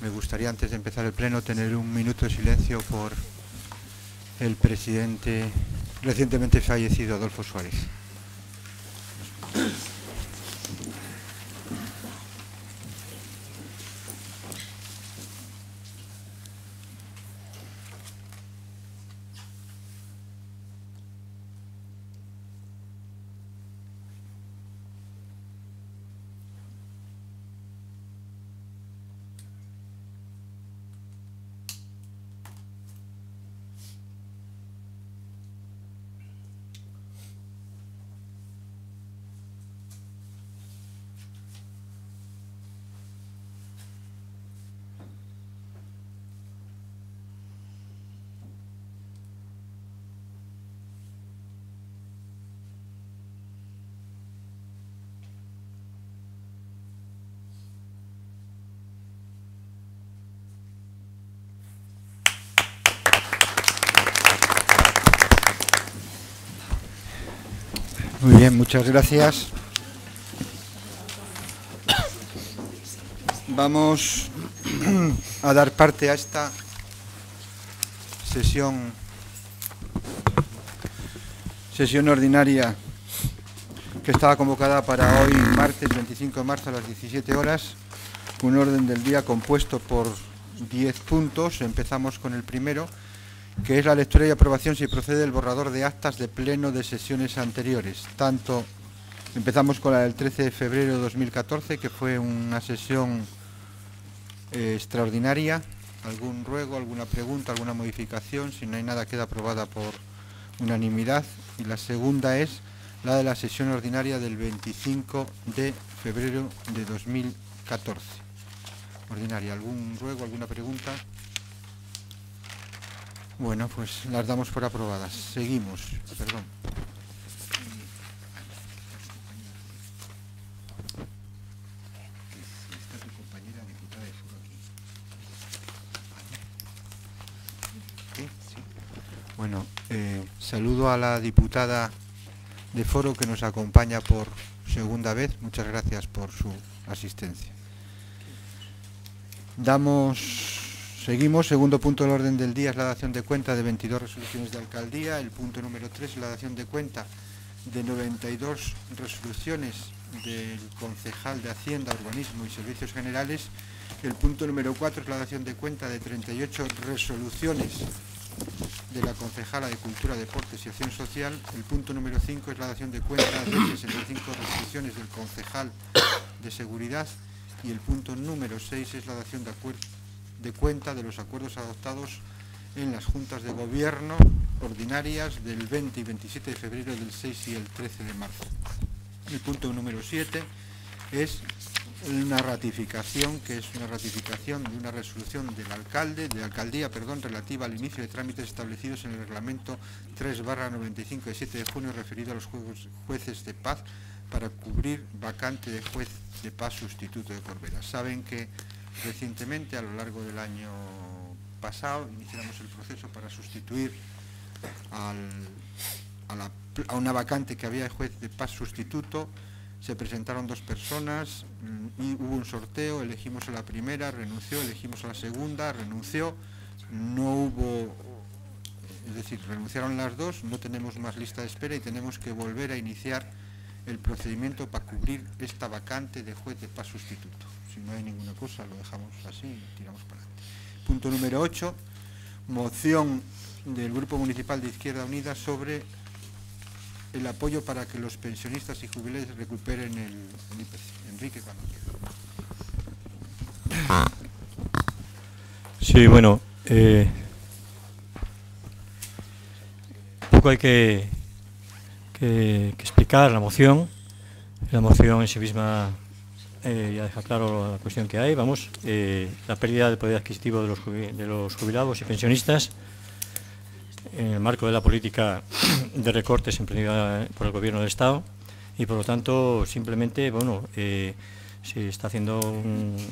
Me gustaría antes de empezar el pleno tener un minuto de silencio por el presidente recientemente fallecido Adolfo Suárez. Muy bien, muchas gracias. Vamos a dar parte a esta sesión sesión ordinaria que estaba convocada para hoy, martes 25 de marzo a las 17 horas. Un orden del día compuesto por 10 puntos. Empezamos con el primero que es la lectura y aprobación si procede el borrador de actas de pleno de sesiones anteriores. Tanto empezamos con la del 13 de febrero de 2014, que fue una sesión eh, extraordinaria. ¿Algún ruego, alguna pregunta, alguna modificación? Si no hay nada, queda aprobada por unanimidad. Y la segunda es la de la sesión ordinaria del 25 de febrero de 2014. Ordinaria. ¿Algún ruego, alguna pregunta? Bueno, pues las damos por aprobadas. Seguimos. Perdón. Bueno, eh, saludo a la diputada de Foro que nos acompaña por segunda vez. Muchas gracias por su asistencia. Damos Seguimos, segundo punto del orden del día es la dación de cuenta de 22 resoluciones de alcaldía, el punto número 3 es la dación de cuenta de 92 resoluciones del concejal de Hacienda, Urbanismo y Servicios Generales, el punto número 4 es la dación de cuenta de 38 resoluciones de la concejala de Cultura, Deportes y Acción Social, el punto número 5 es la dación de cuenta de 65 resoluciones del concejal de Seguridad. Y el punto número 6 es la dación de acuerdo de cuenta de los acuerdos adoptados en las juntas de gobierno ordinarias del 20 y 27 de febrero del 6 y el 13 de marzo. El punto número 7 es una ratificación, que es una ratificación de una resolución del alcalde, de alcaldía, perdón, relativa al inicio de trámites establecidos en el reglamento 3 95 de 7 de junio referido a los jueces de paz para cubrir vacante de juez de paz sustituto de Corbera. Saben que Recientemente, a lo largo del año pasado, iniciamos el proceso para sustituir a, una vacante que había de juez de paz sustituto. Se presentaron dos personas mm, y hubo un sorteo, elegimos a la primera, renunció, elegimos a la segunda, renunció. No hubo, es decir, renunciaron las dos, no tenemos más lista de espera y tenemos que volver a iniciar el procedimiento para cubrir esta vacante de juez de paz sustituto no hay ninguna cosa lo dejamos así y tiramos para adelante. Punto número 8, moción del Grupo Municipal de Izquierda Unida sobre el apoyo para que los pensionistas y jubilados recuperen el, IPC. Enrique, cuando quiera. Sí, bueno, eh, un poco hay que, que explicar la moción. La moción en sí misma eh, ya deja claro la cuestión que hay, vamos, eh, la pérdida de poder adquisitivo de los, jubilados y pensionistas. En el marco de la política de recortes emprendida por el gobierno del Estado. Y por lo tanto simplemente, bueno, eh, se está haciendo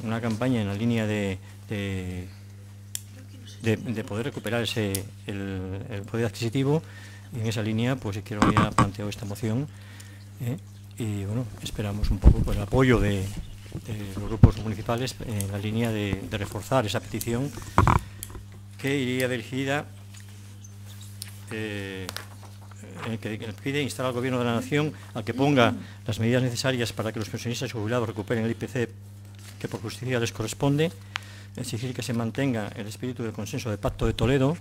una campaña en la línea de, de, poder recuperar ese, el, poder adquisitivo. Y en esa línea pues quiero ya planteo esta moción y bueno, esperamos un poco por el apoyo de, los grupos municipales en la línea de, reforzar esa petición que iría dirigida eh, que, pide instar al Gobierno de la Nación a que ponga las medidas necesarias para que los pensionistas y jubilados recuperen el IPC que por justicia les corresponde, exigir que se mantenga el espíritu del consenso de Pacto de Toledo,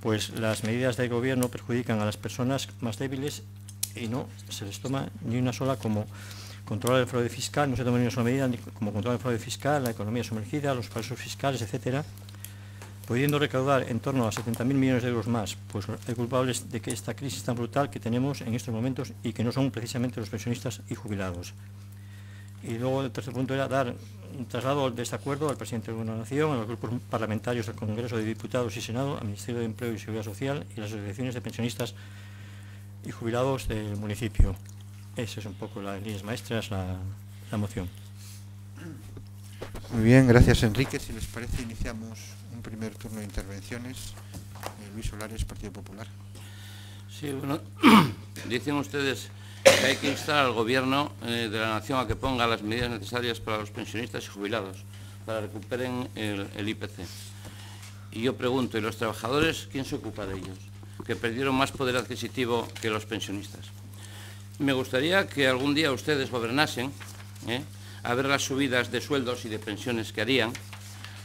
pues las medidas del Gobierno perjudican a las personas más débiles y no se les toma ni una sola como control del fraude fiscal, no se toma ni una sola medida como control del fraude fiscal, la economía sumergida, los paraísos fiscales, etcétera, pudiendo recaudar en torno a 70.000 millones de euros más, pues hay culpables de que esta crisis tan brutal que tenemos en estos momentos y que no son precisamente los pensionistas y jubilados. Y luego el tercer punto era dar un traslado de este acuerdo al presidente de la Nación, a los grupos parlamentarios del Congreso de Diputados y Senado, al Ministerio de Empleo y Seguridad Social y las asociaciones de pensionistas y jubilados del municipio. Esa es un poco las líneas maestras, la, la moción. Muy bien, gracias Enrique. Si les parece, iniciamos primer turno de intervenciones. Eh, Luis Solares, Partido Popular. Sí, bueno, dicen ustedes que hay que instar al Gobierno eh, de la Nación a que ponga las medidas necesarias para los pensionistas y jubilados, para que recuperen el, IPC. Y yo pregunto, ¿y los trabajadores quién se ocupa de ellos? Que perdieron más poder adquisitivo que los pensionistas. Me gustaría que algún día ustedes gobernasen, ¿eh? a ver las subidas de sueldos y de pensiones que harían,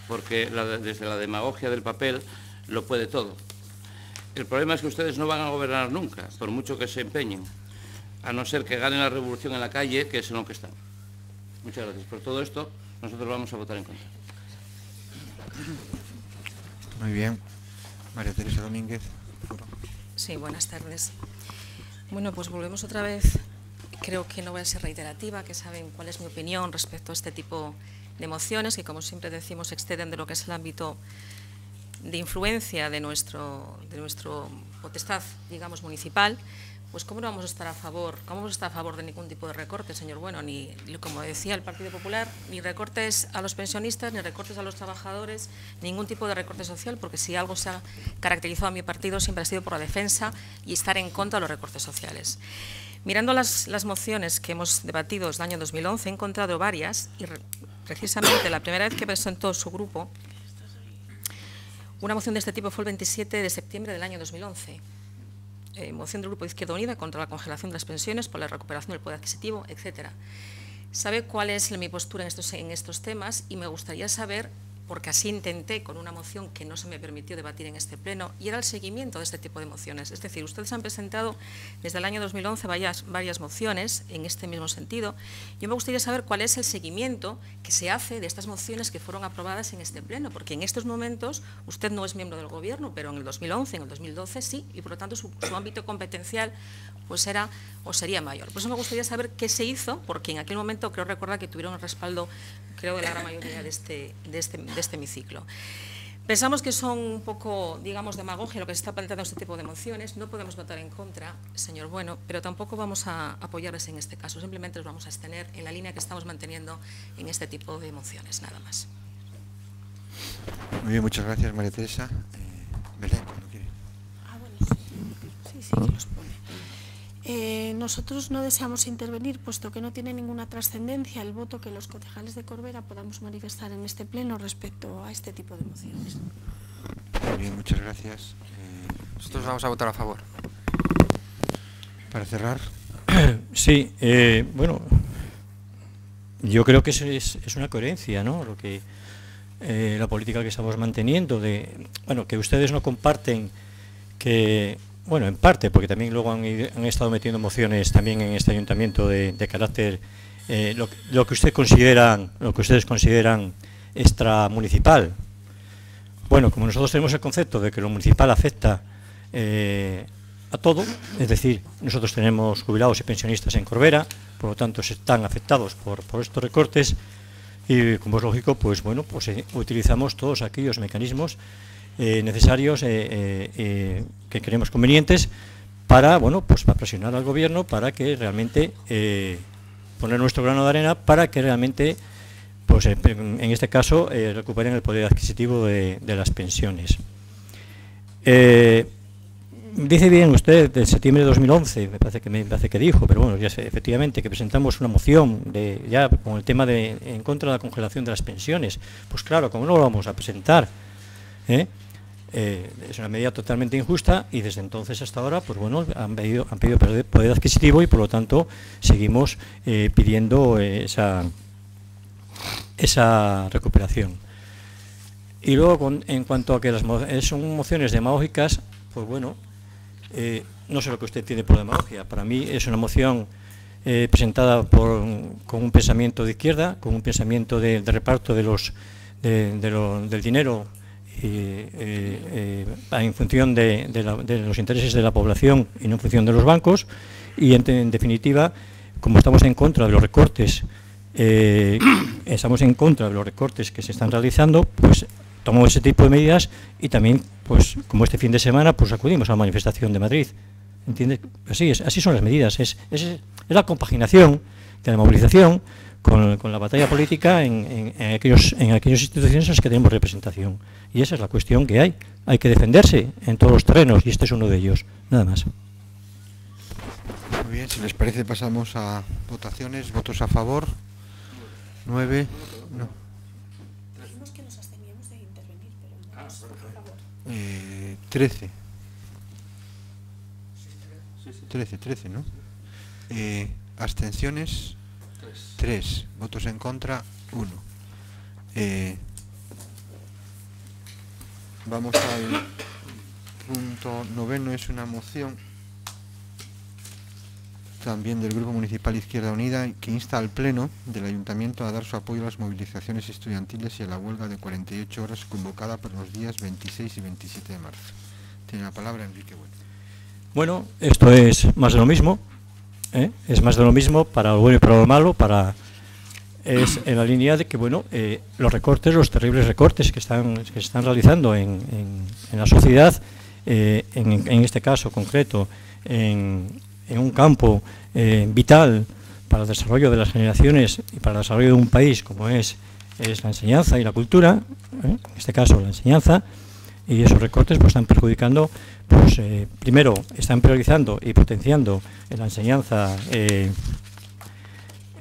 porque desde la demagogia del papel lo puede todo. El problema es que ustedes no van a gobernar nunca, por mucho que se empeñen, a no ser que ganen la revolución en la calle, que es en lo que están. Muchas gracias. Por todo esto, nosotros vamos a votar en contra. Muy bien. María Teresa Domínguez. Sí, buenas tardes. Bueno, pues volvemos otra vez. Creo que no voy a ser reiterativa, que saben cuál es mi opinión respecto a este tipo de mociones que, como siempre decimos, exceden de lo que es el ámbito de influencia de nuestro, de nuestro potestad, digamos, municipal, pues cómo no vamos a estar a favor, cómo vamos a estar a favor de ningún tipo de recorte, señor Bueno, ni como decía el Partido Popular, ni recortes a los pensionistas, ni recortes a los trabajadores, ningún tipo de recorte social, porque si algo se ha caracterizado a mi partido siempre ha sido por la defensa y estar en contra de los recortes sociales. Mirando las, las mociones que hemos debatido desde el año 2011, he encontrado varias y precisamente la primera vez que presentó su grupo una moción de este tipo fue el 27 de septiembre del año 2011. Moción del Grupo de Izquierda Unida contra la congelación de las pensiones por la recuperación del poder adquisitivo, etcétera. Sabe cuál es mi postura en estos, en estos temas y me gustaría saber porque así intenté con una moción que no se me permitió debatir en este pleno, y era el seguimiento de este tipo de mociones. Es decir, ustedes han presentado desde el año 2011 varias, varias mociones en este mismo sentido. Yo me gustaría saber cuál es el seguimiento que se hace de estas mociones que fueron aprobadas en este pleno, porque en estos momentos usted no es miembro del Gobierno, pero en el 2011, en el 2012 sí, y por lo tanto su, ámbito competencial pues era o sería mayor. Por eso me gustaría saber qué se hizo, porque en aquel momento creo recordar que tuvieron el respaldo, creo, de la gran mayoría de este, de este, de este hemiciclo. Pensamos que son un poco, digamos, demagogia lo que se está planteando este tipo de mociones. No podemos votar en contra, señor Bueno, pero tampoco vamos a apoyarles en este caso. Simplemente los vamos a abstener en la línea que estamos manteniendo en este tipo de mociones, nada más. Muy bien, muchas gracias, María Teresa. Eh, Belén, cuando quiere. Ah, bueno, sí. Sí, sí, que los pone. Eh, nosotros no deseamos intervenir, puesto que no tiene ninguna trascendencia el voto que los concejales de Corbera podamos manifestar en este pleno respecto a este tipo de mociones. Muy bien, muchas gracias. Eh, nosotros vamos a votar a favor. Para cerrar. Sí, eh, bueno, yo creo que es, es, una coherencia, ¿no? Lo que la política que estamos manteniendo de, bueno, que ustedes no comparten que bueno, en parte, porque también luego han, estado metiendo mociones también en este ayuntamiento de, carácter, eh, lo, que usted consideran, lo que ustedes consideran extramunicipal. Bueno, como nosotros tenemos el concepto de que lo municipal afecta eh, a todo, es decir, nosotros tenemos jubilados y pensionistas en Corbera, por lo tanto están afectados por, estos recortes y como es lógico, pues bueno, pues eh, utilizamos todos aquellos mecanismos necesarios que creemos convenientes para, bueno, pues para presionar al gobierno para que realmente poner nuestro grano de arena para que realmente, pues en este caso, recuperen el poder adquisitivo de, las pensiones. dice bien usted de septiembre de 2011, me parece que me parece que dijo, pero bueno, ya efectivamente que presentamos una moción de ya con el tema de en contra de la congelación de las pensiones. Pues claro, ¿cómo no lo vamos a presentar? ¿Eh? Eh, es una medida totalmente injusta y desde entonces hasta ahora, pues bueno, han pedido, han pedido poder adquisitivo y por lo tanto seguimos eh, pidiendo esa, esa recuperación. Y luego, con, en cuanto a que las son mociones demagógicas, pues bueno, eh, no sé lo que usted tiene por demagogia. Para mí es una moción eh, presentada por, con un pensamiento de izquierda, con un pensamiento de, reparto de los, del dinero eh, en función de, los intereses de la población y no en función de los bancos. Y en, definitiva, como estamos en contra de los recortes, estamos en contra de los recortes que se están realizando, pues tomamos ese tipo de medidas y también, pues como este fin de semana, pues acudimos a la manifestación de Madrid. ¿Entiendes? Así, es, así son las medidas. Es, es, la compaginación de la movilización con, la batalla política en, aquellos, en aquellas instituciones en las que tenemos representación. Y esa es la cuestión que hay. Hay que defenderse en todos los terrenos y este es uno de ellos. Nada más. Muy bien, si les parece pasamos a votaciones. ¿Votos a favor? Nueve. No. 13. 13, 13, ¿no? Eh, abstenciones 3. Votos en contra 1. Eh, vamos al punto noveno, es una moción también del Grupo Municipal Izquierda Unida que insta al Pleno del Ayuntamiento a dar su apoyo a las movilizaciones estudiantiles y a la huelga de 48 horas convocada para los días 26 y 27 de marzo. Tiene la palabra Enrique Bueno. Bueno, esto es más de lo mismo, ¿eh? es más de lo mismo para lo bueno y para lo malo, para es en la línea de que bueno eh, los recortes, los terribles recortes que están que se están realizando en, en, la sociedad, eh, en, en, este caso concreto, en, un campo eh, vital para el desarrollo de las generaciones y para el desarrollo de un país como es, es la enseñanza y la cultura, en este caso la enseñanza, y esos recortes pues están perjudicando, pues primero están priorizando y potenciando la enseñanza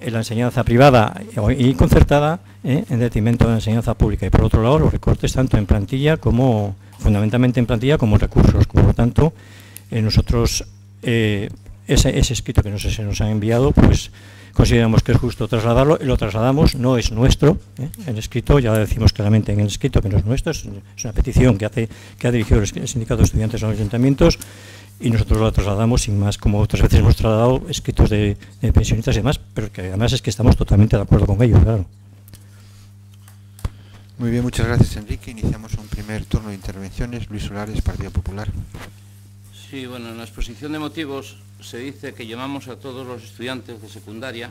en la enseñanza privada y concertada en detrimento de la enseñanza pública. Y por otro lado los recortes tanto en plantilla como fundamentalmente en plantilla como recursos. Por lo tanto nosotros ese, escrito que nos, se nos ha enviado, pues consideramos que es justo trasladarlo y lo trasladamos, no es nuestro, ¿eh? el escrito, ya decimos claramente en el escrito que no es nuestro, es, una petición que, hace, que ha dirigido el sindicato de estudiantes a los ayuntamientos y nosotros lo trasladamos sin más, como otras veces hemos trasladado escritos de, pensionistas y demás, pero que además es que estamos totalmente de acuerdo con ellos, claro. Muy bien, muchas gracias Enrique. Iniciamos un primer turno de intervenciones. Luis Solares, Partido Popular. Sí, bueno, en la exposición de motivos se dice que llamamos a todos los estudiantes de secundaria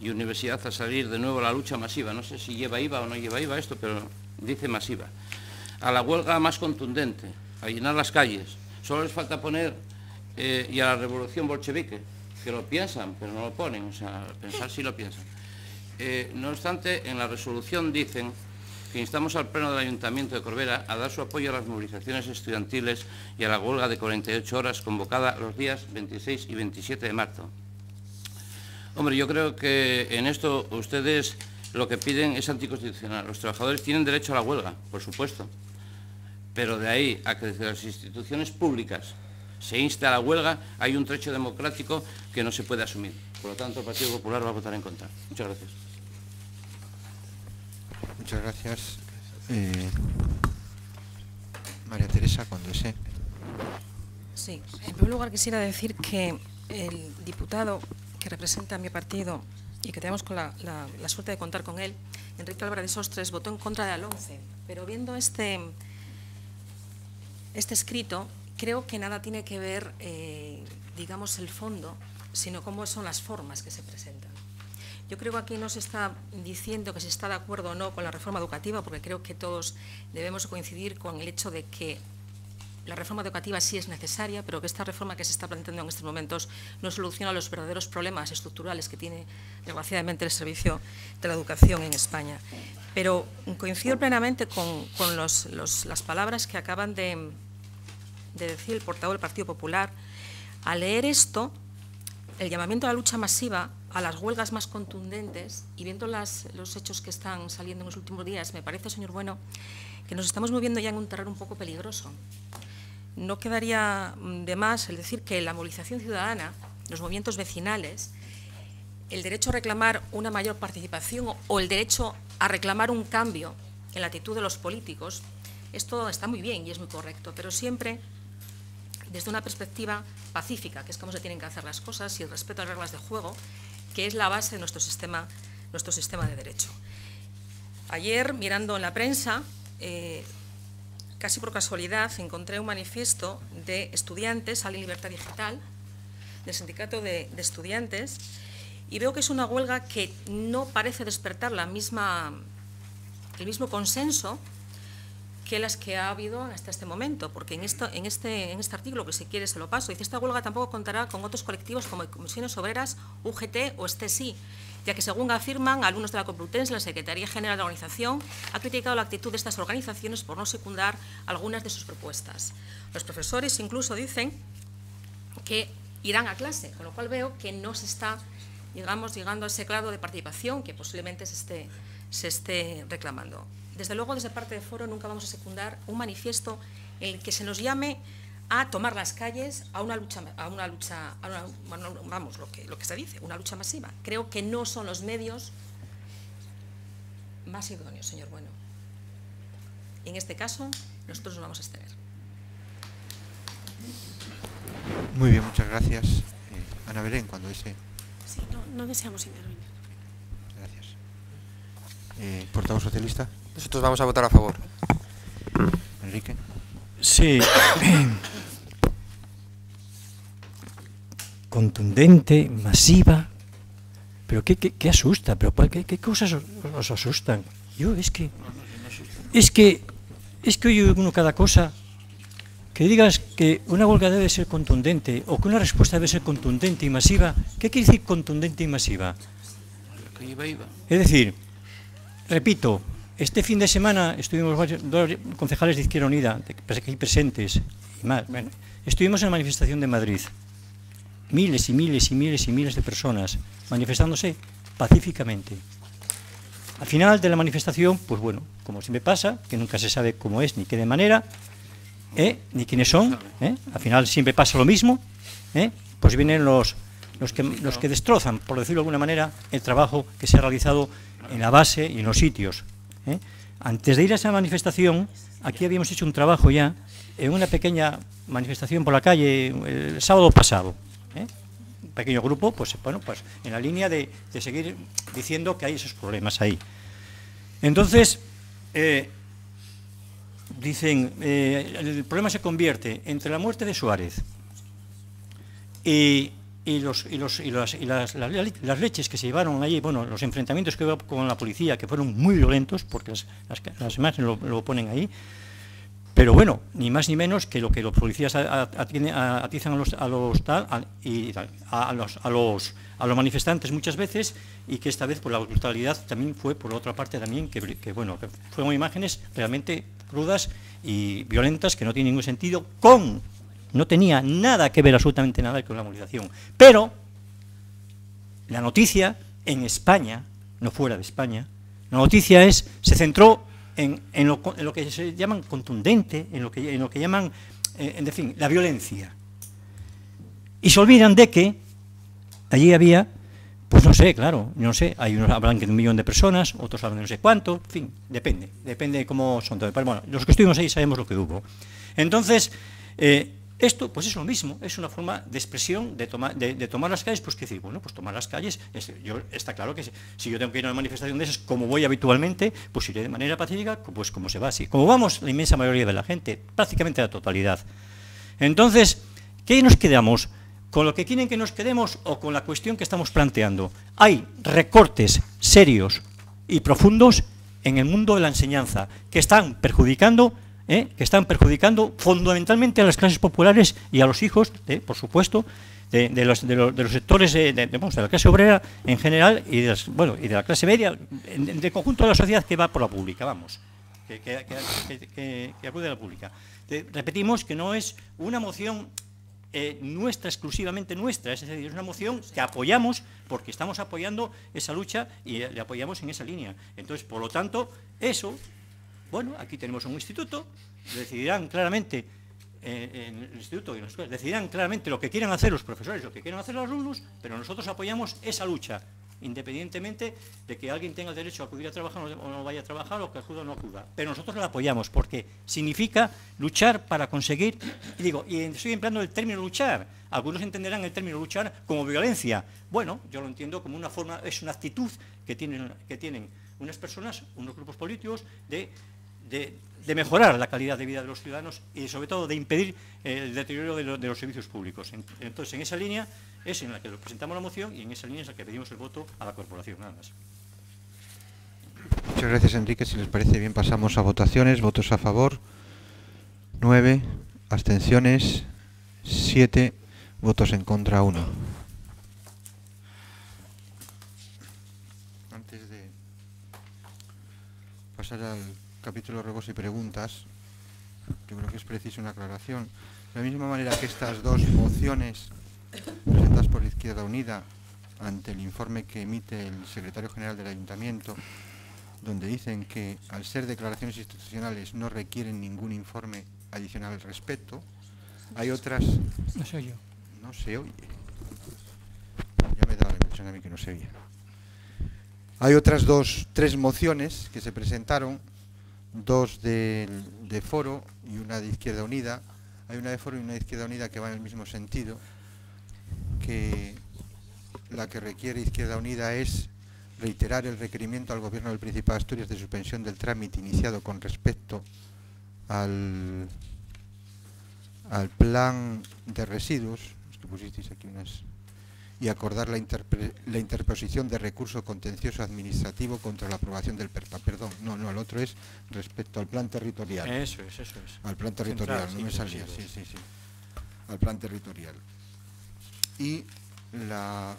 y universidad a salir de nuevo a la lucha masiva. No sé si lleva IVA o no lleva IVA esto, pero dice masiva. A la huelga más contundente, a llenar las calles. Solo les falta poner eh, y a la revolución bolchevique, que lo piensan, pero no lo ponen, o sea, pensar si lo piensan. Eh, no obstante, en la resolución dicen que instamos al Pleno del Ayuntamiento de Corbera a dar su apoyo a las movilizaciones estudiantiles y a la huelga de 48 horas convocada los días 26 y 27 de marzo. Hombre, yo creo que en esto ustedes lo que piden es anticonstitucional. Los trabajadores tienen derecho a la huelga, por supuesto, pero de ahí a que desde las instituciones públicas se inste a la huelga, hay un trecho democrático que no se puede asumir. Por lo tanto, el Partido Popular va a votar en contra. Muchas gracias. Muchas gracias. Eh, María Teresa, cuando desee. Sí, en primer lugar quisiera decir que el diputado que representa a mi partido y que tenemos con la, suerte de contar con él, Enrique Álvarez Sostres, votó en contra del 11, pero viendo este, este escrito, creo que nada tiene que ver, eh, digamos, el fondo, sino cómo son las formas que se presentan. Yo creo que aquí no se está diciendo que se está de acuerdo o no con la reforma educativa, porque creo que todos debemos coincidir con el hecho de que la reforma educativa sí es necesaria, pero que esta reforma que se está planteando en estos momentos no soluciona los verdaderos problemas estructurales que tiene, desgraciadamente, el servicio de la educación en España. Pero coincido plenamente con, las palabras que acaban de, de decir el portavoz del Partido Popular, al leer esto, el llamamiento a la lucha masiva, a las huelgas más contundentes, y viendo las, los hechos que están saliendo en los últimos días, me parece, señor Bueno, que nos estamos moviendo ya en un terreno un poco peligroso. No quedaría mm, de más el decir que la movilización ciudadana, los movimientos vecinales, el derecho a reclamar una mayor participación o el derecho a reclamar un cambio en la actitud de los políticos, esto está muy bien y es muy correcto, pero siempre desde una perspectiva pacífica, que es cómo se tienen que hacer las cosas y el respeto a las reglas de juego, que es la base de nuestro sistema, nuestro sistema de derecho. Ayer, mirando en la prensa, eh, casi por casualidad, encontré un manifiesto de estudiantes, Sal Libertad Digital, del Sindicato de, de Estudiantes, y veo que es una huelga que no parece despertar la misma, el mismo consenso que las que ha habido hasta este momento, porque en, esto, en, este, en este artículo, que si quiere se lo paso, dice esta huelga tampoco contará con otros colectivos como Comisiones Obreras, UGT o STESI, ya que según afirman algunos de la Complutense, la Secretaría General de la Organización ha criticado la actitud de estas organizaciones por no secundar algunas de sus propuestas. Los profesores incluso dicen que irán a clase, con lo cual veo que no se está digamos, llegando a ese grado de participación que posiblemente se esté, se esté reclamando. Desde luego, desde parte de Foro nunca vamos a secundar un manifiesto en el que se nos llame a tomar las calles a una lucha, a una lucha vamos, lo que, lo que se dice, una lucha masiva. Creo que no son los medios más idóneos, señor Bueno. En este caso, nosotros nos vamos a abstener. Muy bien, muchas gracias. Eh, Ana Belén, cuando dice... Sí, no, no deseamos intervenir. Gracias. Eh, portavoz socialista, Nosotros vamos a votar a favor. Enrique. Sí. Contundente, masiva. Pero qué, qué, qué asusta, pero qué, qué cosas os, os asustan. Yo es que es que es que oye uno cada cosa que digas que una huelga debe ser contundente o que una respuesta debe ser contundente y masiva, ¿qué quiere decir contundente y masiva? Es decir, repito, este fin de semana estuvimos varios, dos concejales de Izquierda Unida aquí presentes y más. Bueno, estuvimos en la manifestación de Madrid. Miles y miles y miles y miles de personas manifestándose pacíficamente. Al final de la manifestación, pues bueno, como siempre pasa, que nunca se sabe cómo es ni qué de manera, ¿eh? ni quiénes son, ¿eh? al final siempre pasa lo mismo, ¿eh? pues vienen los, los, que, los que destrozan, por decirlo de alguna manera, el trabajo que se ha realizado en la base y en los sitios. ¿Eh? Antes de ir a esa manifestación, aquí habíamos hecho un trabajo ya en una pequeña manifestación por la calle el sábado pasado. ¿eh? Un pequeño grupo, pues bueno, pues en la línea de, seguir diciendo que hay esos problemas ahí. Entonces, eh, dicen, el problema se convierte entre la muerte de Suárez y, y los, y, los, y, las, y las, las, leches que se llevaron allí, bueno, los enfrentamientos que hubo con la policía, que fueron muy violentos, porque las, las, imágenes lo, ponen ahí, pero bueno, ni más ni menos que lo que los policías atizan a los, a los tal, a- y a, los, a, los, a los manifestantes muchas veces y que esta vez por la brutalidad también fue por otra parte también que, que, bueno que fueron imágenes realmente crudas y violentas que no tienen ningún sentido con no tenía nada que ver absolutamente nada con la movilización pero la noticia en España no fuera de España la noticia es se centró en, lo, que se llaman contundente, en lo que, llaman, eh, en fin, la violencia. Y se olvidan de que allí había, pues no sé, claro, no sé, hay unos hablan de un millón de personas, otros hablan de no sé cuánto, en fin, depende, depende de cómo son. Pero bueno, los que estuvimos ahí sabemos lo que hubo. Entonces, eh, esto, pues es lo mismo, es una forma de expresión de, toma, de, tomar las calles, pues qué decir, bueno, pues tomar las calles, es, yo, está claro que si, si, yo tengo que ir a una manifestación de esas, como voy habitualmente, pues iré de manera pacífica, pues como se va así. Como vamos la inmensa mayoría de la gente, prácticamente la totalidad. Entonces, ¿qué nos quedamos? ¿Con lo que quieren que nos quedemos o con la cuestión que estamos planteando? Hay recortes serios y profundos en el mundo de la enseñanza que están perjudicando ¿eh? que están perjudicando fundamentalmente a las clases populares y a los hijos, por supuesto, de, los, de, los, sectores de, de, la clase obrera en general y de, las, bueno, y de la clase media, del conjunto de la sociedad que va por la pública, vamos. que acude a la pública. repetimos que no es una moción eh, nuestra, exclusivamente nuestra, es decir, es una moción que apoyamos porque estamos apoyando esa lucha y le apoyamos en esa línea. Entonces, por lo tanto, eso, bueno, aquí tenemos un instituto, decidirán claramente eh, en el instituto y en las escuelas, decidirán claramente lo que quieran hacer los profesores, lo que quieran hacer los alumnos, pero nosotros apoyamos esa lucha independientemente de que alguien tenga el derecho a acudir a trabajar o no vaya a trabajar o que acuda o no acuda. Pero nosotros la apoyamos porque significa luchar para conseguir, y digo, y estoy empleando el término luchar, algunos entenderán el término luchar como violencia. Bueno, yo lo entiendo como una forma, es una actitud que tienen, que tienen unas personas, unos grupos políticos, de de, mejorar la calidad de vida de los ciudadanos y sobre todo de impedir el deterioro de, los servicios públicos. Entonces, en esa línea es en la que presentamos la moción y en esa línea es la que pedimos el voto a la corporación, nada más. Muchas gracias, Enrique. Si les parece bien, pasamos a votaciones. Votos a favor, nueve, abstenciones, siete, votos en contra, uno. Antes de pasar al capítulo ruegos y preguntas, yo creo que es preciso una aclaración. De la misma manera que estas dos mociones presentadas por Izquierda Unida ante el informe que emite el secretario general del Ayuntamiento, donde dicen que al ser declaraciones institucionales no requieren ningún informe adicional al respecto, hay otras... No se oye. No se oye. Ya me da la impresión a mí que no se oye. Hay otras dos, tres mociones que se presentaron dos de, Foro y una de Izquierda Unida. Hay una de Foro y una de Izquierda Unida que van en el mismo sentido, que la que requiere Izquierda Unida es reiterar el requerimiento al Gobierno del Principado de Asturias de suspensión del trámite iniciado con respecto al, al plan de residuos, que pusisteis aquí unas y acordar la, interposición de recurso contencioso administrativo contra la aprobación del PERPA. Perdón, no, no, el otro es respecto al plan territorial. Eso es, eso es. Al plan territorial, no me salía, sí, sí, sí. Al plan territorial. Y la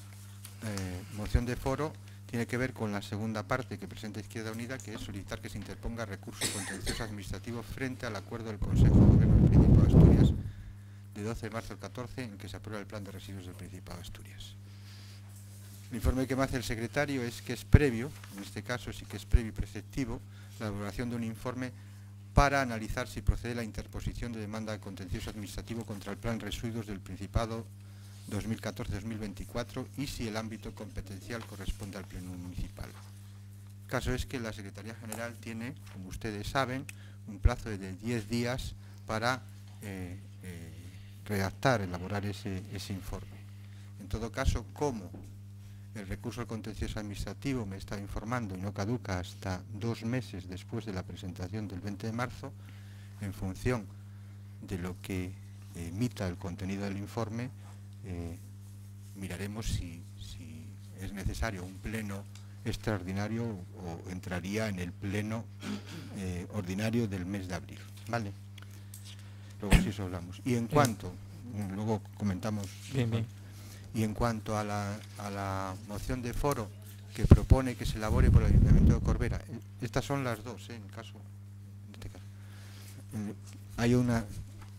eh, moción de foro tiene que ver con la segunda parte que presenta Izquierda Unida, que es solicitar que se interponga recurso contencioso administrativo frente al acuerdo del Consejo de Gobierno del Principado de Asturias de 12 de marzo al 14 en que se aprueba el plan de residuos del Principado de Asturias. El informe que me hace el secretario es que es previo, en este caso sí que es previo y preceptivo, la elaboración de un informe para analizar si procede la interposición de demanda de contencioso administrativo contra el plan residuos del Principado 2014-2024 y si el ámbito competencial corresponde al Pleno Municipal. El caso es que la Secretaría General tiene, como ustedes saben, un plazo de 10 días para eh, eh, redactar, elaborar ese, informe. En todo caso, como el recurso al contencioso administrativo me está informando y no caduca hasta dos meses después de la presentación del 20 de marzo, en función de lo que emita el contenido del informe, eh, miraremos si, es necesario un pleno extraordinario o entraría en el pleno eh, ordinario del mes de abril. ¿Vale? Luego sí eso hablamos. Y en cuanto, luego comentamos. Y en cuanto a la, moción de foro que propone que se elabore por el Ayuntamiento de Corbera, eh, estas son las dos, ¿eh? en, caso, este caso. Eh, hay una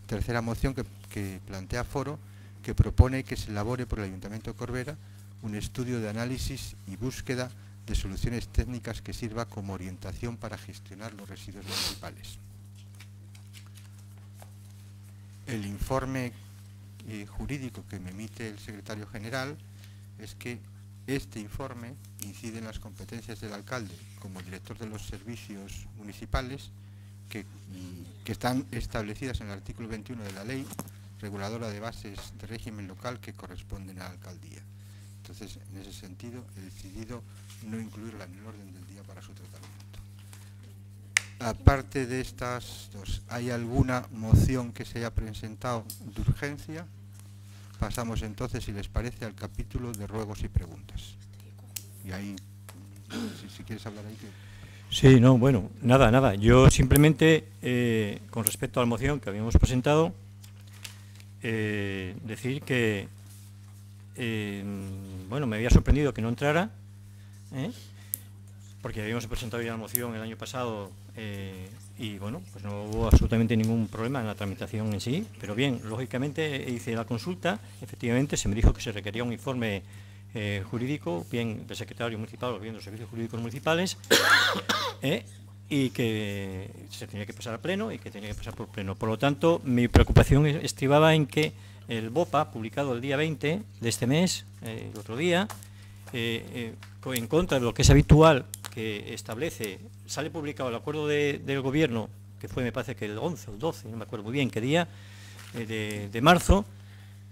tercera moción que, que plantea foro que propone que se elabore por el Ayuntamiento de Corbera un estudio de análisis y búsqueda de soluciones técnicas que sirva como orientación para gestionar los residuos municipales el informe eh, jurídico que me emite el secretario general es que este informe incide en las competencias del alcalde como director de los servicios municipales que, que están establecidas en el artículo 21 de la ley reguladora de bases de régimen local que corresponden a la alcaldía. Entonces, en ese sentido, he decidido no incluirla en el orden del día para su tratamiento. Aparte de estas dos, ¿hay alguna moción que se haya presentado de urgencia? Pasamos entonces, si les parece, al capítulo de ruegos y preguntas. Y ahí, si, quieres hablar ahí. Sí, no, bueno, nada, nada. Yo simplemente, eh, con respecto a la moción que habíamos presentado, eh, decir que, eh, bueno, me había sorprendido que no entrara, porque habíamos presentado ya la moción el año pasado eh, y bueno, pues no hubo absolutamente ningún problema en la tramitación en sí, pero bien, lógicamente hice la consulta, efectivamente se me dijo que se requería un informe eh, jurídico, bien del secretario municipal o bien de los servicios jurídicos municipales, eh, y que se tenía que pasar a pleno y que tenía que pasar por pleno. Por lo tanto, mi preocupación estribaba en que el BOPA, publicado el día 20 de este mes, el otro día, en contra de lo que es habitual establece, sale publicado el acuerdo de- del gobierno, que fue me parece que el 11 o el 12, no me acuerdo muy bien qué día, eh, de, marzo,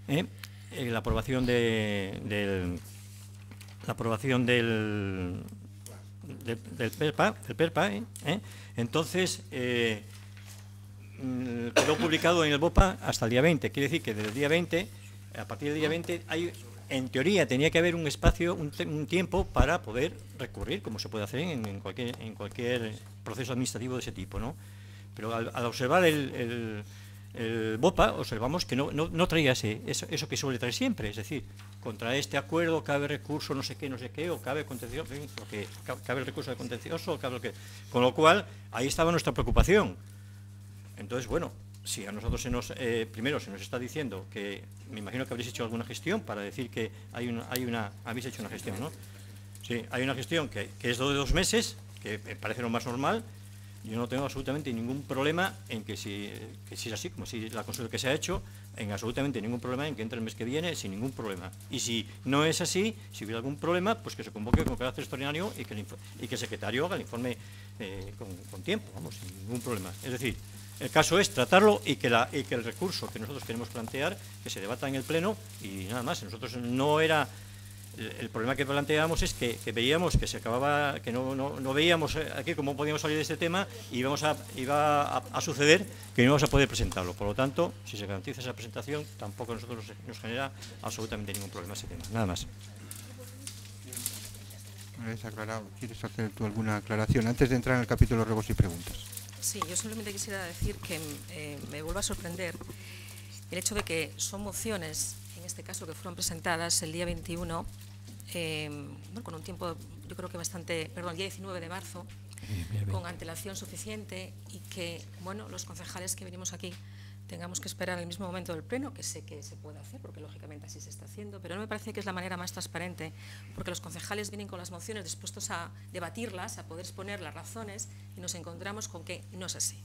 eh, eh, la aprobación de, la aprobación del del, del PERPA, del PERPA, entonces mm, quedó publicado en el BOPA hasta el día 20. Quiere decir que desde el día 20, a partir del día 20, hay, en teoría tenía que haber un espacio, un, tiempo para poder recurrir, como se puede hacer en, en cualquier, en cualquier proceso administrativo de ese tipo. ¿no? Pero al, observar el, BOPA, observamos que no, traía ese, eso, que suele traer siempre, es decir, contra este acuerdo cabe recurso no sé qué, no sé qué, o cabe contencioso, lo que, ca- cabe el recurso de contencioso, o cabe lo que... Con lo cual, ahí estaba nuestra preocupación. Entonces, bueno, si a nosotros se nos, eh, primero se nos está diciendo que, me imagino que habréis hecho alguna gestión para decir que hay una, hay una, habéis hecho una gestión, ¿no? Sí, hay una gestión que, es de dos meses, que me parece lo más normal. Yo no tengo absolutamente ningún problema en que si, es así, como si la consulta que se ha hecho, en absolutamente ningún problema en que entre el mes que viene sin ningún problema. Y si no es así, si hubiera algún problema, pues que se convoque con carácter extraordinario y que el, info- y que el secretario haga el informe eh, con, con tiempo, vamos, sin ningún problema. Es decir, el caso es tratarlo y que, la, el recurso que nosotros queremos plantear, que se debata en el Pleno y nada más. Nosotros no era el, problema que planteábamos es que, veíamos que se acababa, que no, veíamos eh, aquí cómo podíamos salir de este tema y íbamos a, iba a, suceder que no íbamos a poder presentarlo. Por lo tanto, si se garantiza esa presentación, tampoco a nosotros nos, genera absolutamente ningún problema ese tema. Nada más. ¿quieres hacer tú alguna aclaración antes de entrar en el capítulo ruegos y preguntas? Sí, yo simplemente quisiera decir que eh, me vuelve a sorprender el hecho de que son mociones, en este caso que fueron presentadas el día 21, eh, bueno, con un tiempo yo creo que bastante, perdón, el día 19 de marzo, con antelación suficiente y que, bueno, los concejales que venimos aquí tengamos que esperar el mismo momento del pleno, que sé que se puede hacer, porque lógicamente así se está haciendo, pero no me parece que es la manera más transparente, porque los concejales vienen con las mociones dispuestos a debatirlas, a poder exponer las razones, y nos encontramos con que no es así.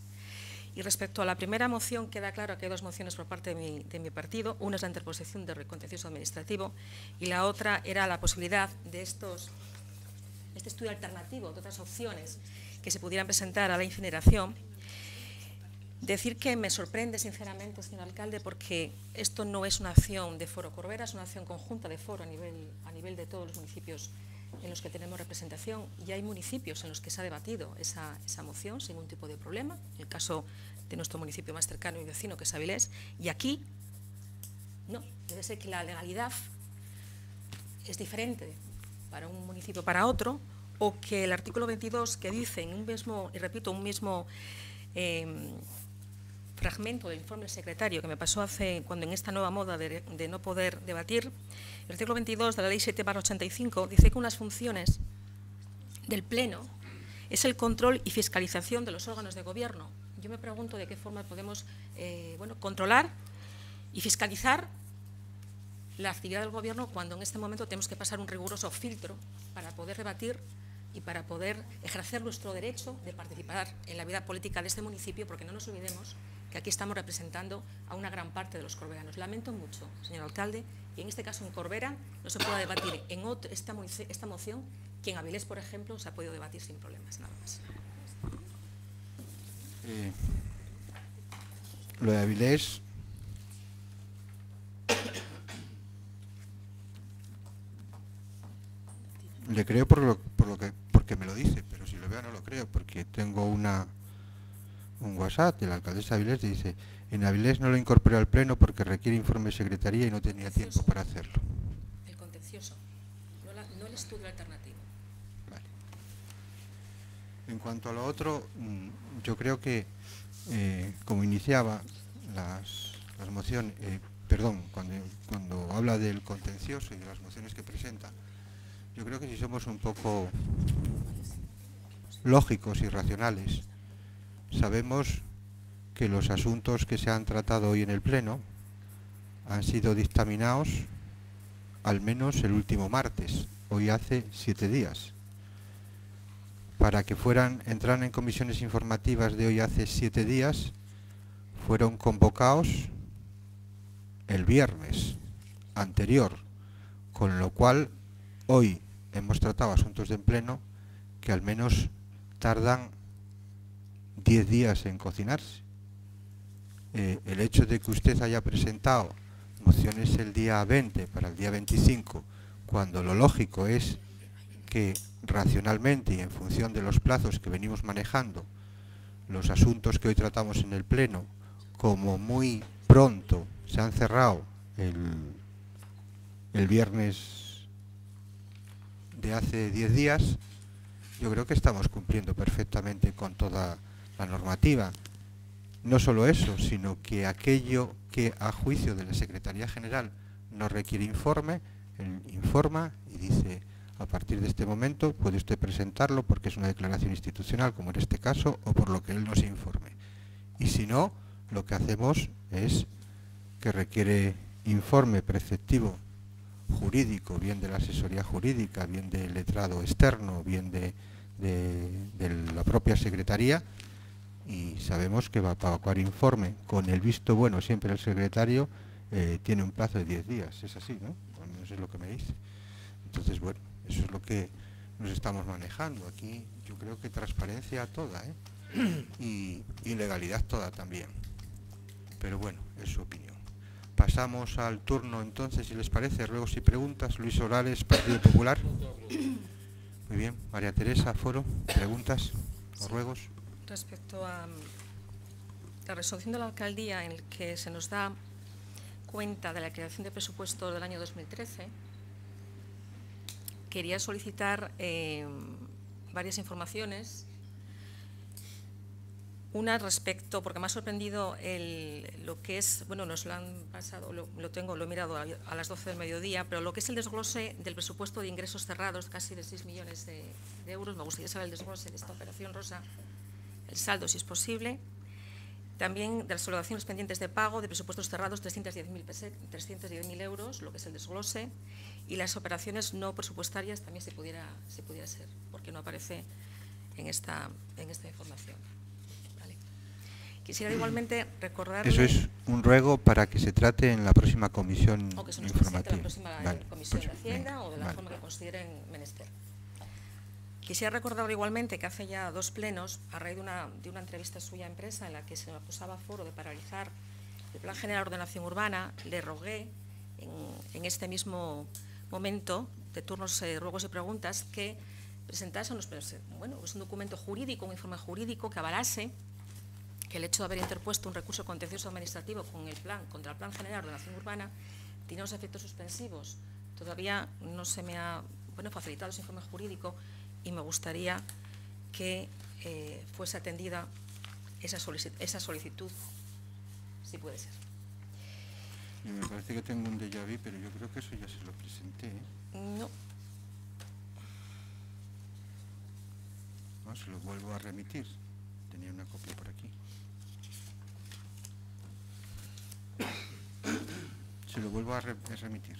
Y respecto a la primera moción, queda claro que hay dos mociones por parte de mi, de mi partido. Una es la interposición de contencioso administrativo y la otra era la posibilidad de estos, este estudio alternativo, de otras opciones que se pudieran presentar a la incineración. Decir que me sorprende, sinceramente, señor alcalde, porque esto no es una acción de Foro Corbera, es una acción conjunta de Foro a nivel, a nivel de todos los municipios en los que tenemos representación y hay municipios en los que se ha debatido esa, esa moción sin ningún tipo de problema, en el caso de nuestro municipio más cercano y vecino, que es Avilés, y aquí no, debe ser que la legalidad es diferente para un municipio para otro, o que el artículo 22 que dice en un mismo, y repito, un mismo eh, fragmento del informe del secretario que me pasó hace, cuando en esta nueva moda de, de no poder debatir, el artículo 22 de la ley 7 85 dice que unas funciones del Pleno es el control y fiscalización de los órganos de gobierno. Yo me pregunto de qué forma podemos eh, bueno, controlar y fiscalizar la actividad del Gobierno cuando en este momento tenemos que pasar un riguroso filtro para poder debatir y para poder ejercer nuestro derecho de participar en la vida política de este municipio, porque no nos olvidemos que aquí estamos representando a una gran parte de los corberanos. Lamento mucho, señor alcalde, que en este caso en Corbera no se pueda debatir en otro- esta, esta moción que en Avilés, por ejemplo, se ha podido debatir sin problemas, nada más. Eh, lo de Avilés. Le creo por lo, por lo que porque me lo dice, pero si lo veo no lo creo, porque tengo una un WhatsApp de la alcaldesa de Avilés dice en Avilés no lo incorporé al pleno porque requiere informe de secretaría y no tenía tiempo para hacerlo. El contencioso, no, la- no el estudio alternativo. Vale. En cuanto a lo otro, mm, yo creo que, eh, como iniciaba las, las mociones, eh, perdón, cuando, cuando habla del contencioso y de las mociones que presenta, yo creo que si somos un poco lógicos y racionales. Sabemos que los asuntos que se han tratado hoy en el Pleno han sido dictaminados al menos el último martes, hoy hace siete días. Para que fueran, entraran en comisiones informativas de hoy hace siete días, fueron convocados el viernes anterior, con lo cual hoy hemos tratado asuntos de en pleno que al menos tardan 10 días en cocinarse. Eh, el hecho de que usted haya presentado mociones el día 20 para el día 25, cuando lo lógico es que racionalmente y en función de los plazos que venimos manejando, los asuntos que hoy tratamos en el Pleno, como muy pronto se han cerrado el, el viernes de hace 10 días, yo creo que estamos cumpliendo perfectamente con toda la normativa. No solo eso, sino que aquello que a juicio de la Secretaría General no requiere informe, él informa y dice, a partir de este momento puede usted presentarlo porque es una declaración institucional, como en este caso, o por lo que él nos informe. Y si no, lo que hacemos es que requiere informe preceptivo jurídico, bien de la asesoría jurídica, bien del letrado externo, bien de, la propia Secretaría, y sabemos que va a evacuar informe con el visto bueno siempre el secretario eh, tiene un plazo de 10 días, es así, ¿no? Eso es lo que me dice. Entonces, bueno, eso es lo que nos estamos manejando. Aquí yo creo que transparencia toda, ¿eh? y, y legalidad toda también. Pero bueno, es su opinión. Pasamos al turno entonces, si les parece, ruegos y preguntas. Luis Orales, Partido Popular. Muy bien. María Teresa, Foro, preguntas o ruegos. Respecto a mm, la resolución de la alcaldía en el que se nos da cuenta de la creación de presupuesto del año 2013, quería solicitar eh, varias informaciones. Una respecto, porque me ha sorprendido lo que es, bueno, nos lo han pasado, lo, tengo, lo he mirado a, las 12 del mediodía, pero lo que es el desglose del presupuesto de ingresos cerrados, casi de 6 millones de, euros, me gustaría saber el desglose de esta operación rosa, el saldo si es posible, también de las obligaciones pendientes de pago de presupuestos cerrados 310.000 euros, lo que es el desglose, y las operaciones no presupuestarias también se pudiera, se pudiera ser, porque no aparece en esta, en esta información. Quisiera igualmente recordar... Eso es un ruego para que se trate en la próxima comisión o que se nos informativa. la próxima comisión de Hacienda o de la forma que consideren menester. Quisiera recordar igualmente que hace ya dos plenos, a raíz de una, de una entrevista suya a empresa en la que se me acusaba foro de paralizar el Plan General de Ordenación Urbana, le rogué en, este mismo momento de turnos, de ruegos y preguntas que presentase unos, bueno, es un documento jurídico, un informe jurídico que avalase que el hecho de haber interpuesto un recurso contencioso administrativo contra el Plan General de Ordenación Urbana tiene unos efectos suspensivos. Todavía no se me ha bueno, facilitado ese informe jurídico y me gustaría que eh, fuese atendida esa solicitud, esa solicitud, si puede ser. me parece que tengo un déjà vu, pero yo creo que eso ya se lo presenté. ¿eh? No. no. Se lo vuelvo a remitir. Tenía una copia por aquí. Se lo vuelvo a, remitir.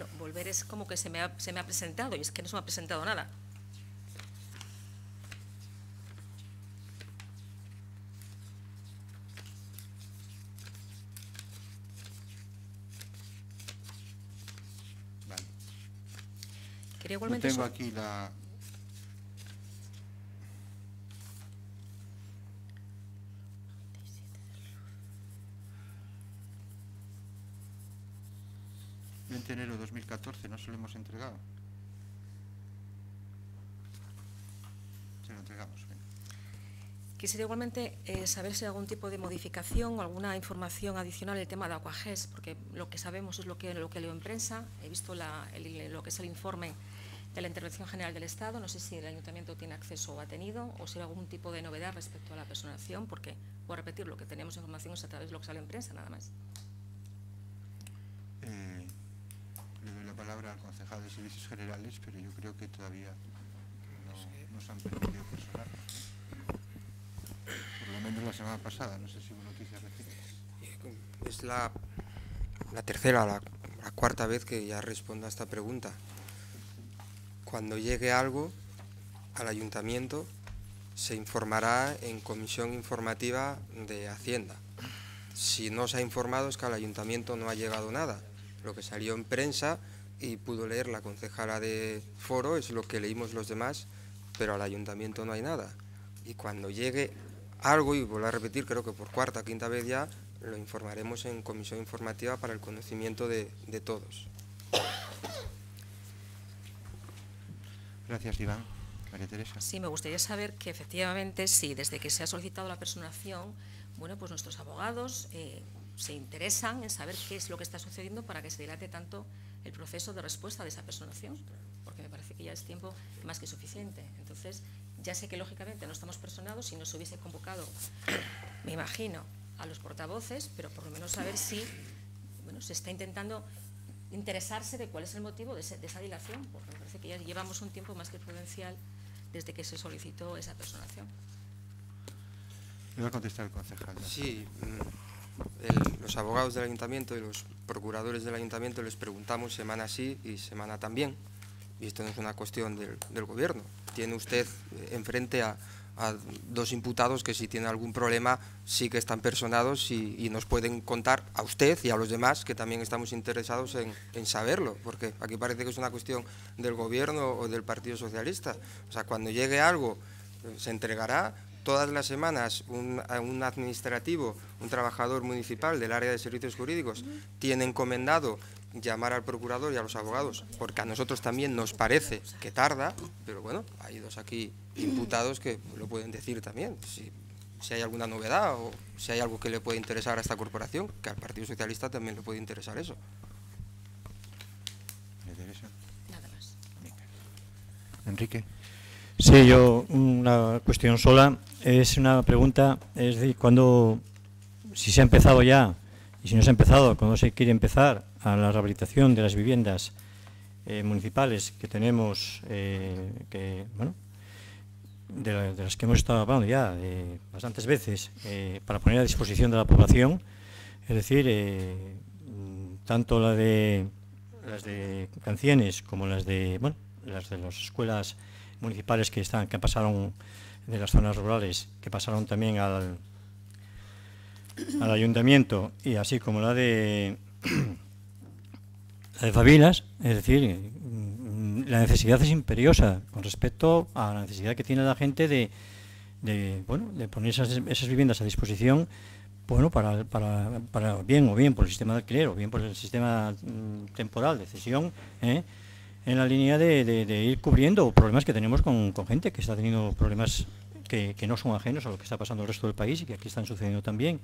Bueno, volver es como que se me, ha, se me ha presentado y es que no se me ha presentado nada. Vale. Quería igualmente... tengo aquí la, de enero de 2014, no se lo hemos entregado. Se lo entregamos. Quisiera igualmente eh, saber si hay algún tipo de modificación o alguna información adicional en el tema de Aquages, porque lo que sabemos es lo que, lo que leo en prensa. He visto lo que es el informe de la Intervención General del Estado. No sé si el Ayuntamiento tiene acceso o ha tenido, o si hay algún tipo de novedad respecto a la personación, porque, voy a repetir, lo que tenemos información es a través de lo que sale en prensa, nada más. Eh, al concejal de Servicios Generales, pero yo creo que todavía nos han permitido personarnos. Por lo menos la semana pasada, no sé si hubo noticias recientes. Es la, la tercera, la, la cuarta vez que ya respondo a esta pregunta. Cuando llegue algo al ayuntamiento, se informará en comisión informativa de Hacienda. Si no se ha informado es que al ayuntamiento no ha llegado nada. Lo que salió en prensa y pudo leer la concejala de foro es lo que leímos los demás, pero al ayuntamiento no hay nada. Y cuando llegue algo, y vuelvo a repetir, creo que por cuarta o quinta vez ya, lo informaremos en comisión informativa para el conocimiento de, de todos. Gracias, Iván. María Teresa. Sí, me gustaría saber que efectivamente, si desde que se ha solicitado la personación, bueno, pues nuestros abogados eh, se interesan en saber qué es lo que está sucediendo para que se dilate tanto el proceso de respuesta de esa personación, porque me parece que ya es tiempo más que suficiente. Entonces, ya sé que lógicamente no estamos personados, si no se hubiese convocado, me imagino, a los portavoces, pero por lo menos saber si bueno, se está intentando interesarse de cuál es el motivo de, ese- de esa dilación, porque me parece que ya llevamos un tiempo más que prudencial desde que se solicitó esa personación. Le va a contestar el concejal. Sí, los abogados del ayuntamiento y los procuradores del ayuntamiento les preguntamos semana sí y semana también. Y esto no es una cuestión del, del gobierno. Tiene usted eh, enfrente a, a dos imputados que si tienen algún problema sí que están personados y, y nos pueden contar a usted y a los demás que también estamos interesados en, en saberlo, porque aquí parece que es una cuestión del gobierno o del Partido Socialista. O sea, cuando llegue algo eh, se entregará todas las semanas un, administrativo, un trabajador municipal del área de servicios jurídicos, tiene encomendado llamar al procurador y a los abogados, porque a nosotros también nos parece que tarda, pero bueno, hay dos aquí imputados que lo pueden decir también. Si, si hay alguna novedad o si hay algo que le puede interesar a esta corporación, que al Partido Socialista también le puede interesar eso. Nada más. Enrique. Sí, yo una cuestión sola es una pregunta, es decir, cuando si se ha empezado ya y si no se ha empezado, cuando se quiere empezar a la rehabilitación de las viviendas eh, municipales que tenemos, eh, que bueno, de, la- de las que hemos estado hablando ya eh, bastantes veces, eh, para poner a disposición de la población, es decir, eh, mm, tanto la de las de Cancienes como las de bueno, las de las escuelas municipales que están que pasaron de las zonas rurales, que pasaron también al al ayuntamiento y así como la de la de Fabilas, es decir, la necesidad es imperiosa con respecto a la necesidad que tiene la gente de, de bueno, de poner esas, esas viviendas a disposición bueno, para, para, para bien o bien por el sistema de alquiler o bien por el sistema mm, temporal de cesión, ¿eh? en la línea de, de- de ir cubriendo problemas que tenemos con, con gente que está teniendo problemas que, no son ajenos a lo que está pasando en el resto del país y que aquí están sucediendo también.